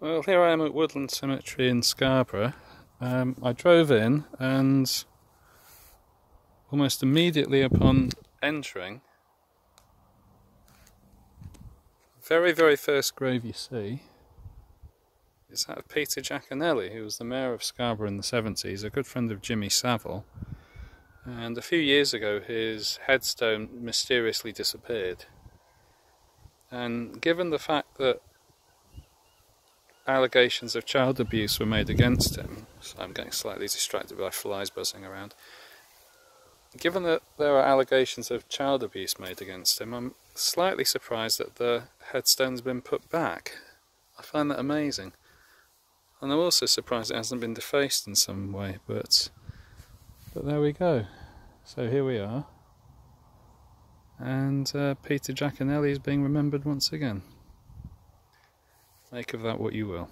Well, here I am at Woodland Cemetery in Scarborough. Um, I drove in and almost immediately upon entering, very, very first grave you see is that of Peter Jaconelli, who was the mayor of Scarborough in the 70s, a good friend of Jimmy Savile. And a few years ago, his headstone mysteriously disappeared. And given the fact that allegations of child abuse were made against him. So I'm getting slightly distracted by flies buzzing around. Given that there are allegations of child abuse made against him, I'm slightly surprised that the headstone's been put back. I find that amazing. And I'm also surprised it hasn't been defaced in some way, but but there we go. So here we are. And uh, Peter Jaconelli is being remembered once again. Make of that what you will.